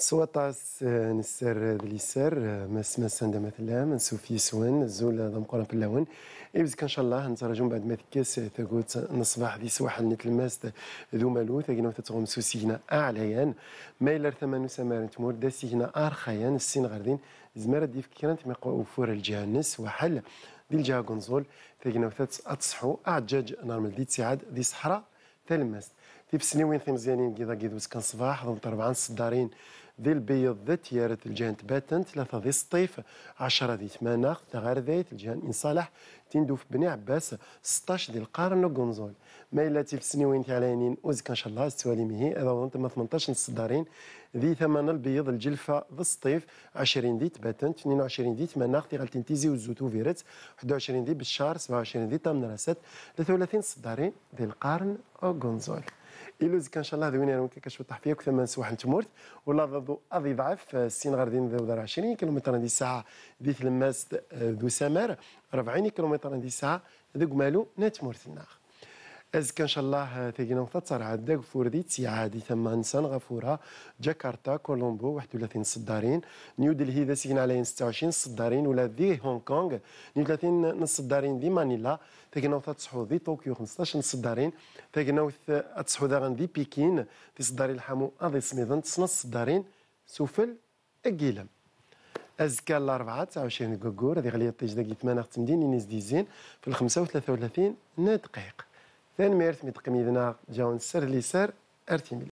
سواطاس نسر دليسر مس مس عند مثلا من سوفي سوان زول ضمقورا بلاون إبز كان شاء الله نتراجم بعد ما تكاس تقول نصباح ذي سواح نتلماس ذو مالو ثقنا تتغم سوسينا أعليان. ما إلا ثمن سمار تمور دا سيجنا أرخيان السين غردين زمارة دي فكرة تمقوا فور الجهنس وحل دي الجهة قنزول ثقنا أتصحو أعجاج نعمل دي تساعد دي صحراء تلمست تيب سنين في مزيانين كذا كيدوس كان صباح ضمت أربعة صدارين ذي البيض ذا تيارة الجهن تباتن ثلاثة ذي الصيف عشرة ذي ثمانة غير ذيت الجهن إن صالح تندوف بني عباس 16 ذي القرن قنزول ما إلا تيب سنين تعلانين وزك إن شاء الله استوالي مهي. إذا ظنت ما 18 صدارين ذي ثمانة البيض الجلفة ذي الصيف 20 ذي تباتن 22 ذي ثمانة غتي غالتنتيزي وزوتو فيرت 21 ذي بالشهر 27 ذي تامن راسات 33 صدارين ذي القرن قنزول إلوز كان شاء الله ذوين أنا كشف التحفيه كثر من سواح تمورت ولا ضدو اضي ضعف السين غاردين ذو دار 20 كيلومتر دي ساعه ذي تلماس ذو سمار 40 كيلومتر دي ساعه ذو قمالو نات مورتناخ أزكى إن شاء الله تيجينا مفتصر عاد فوردي تسعادي ثم إنسان غفورة. جاكرتا كولومبو 31 صدارين. نيو دلهي ذا سيكن على 26 صدارين ولا ذي هونغ كونغ. 32 صدارين ذي مانيلا. تيجينا تصحو ذي طوكيو 15 صدارين. تيجينا تصحو ذا ذي بكين في صداري الحمو أضي سميدن تصنص صدارين. سوفل أجيلم أزكى الأربعة 29 كوكور هذه غلية طيج داكي 8 تمدين ينز ديزين. في ال 35 دقيقة ثاني ميرت متقميدنا جاون سر لسر ارتمي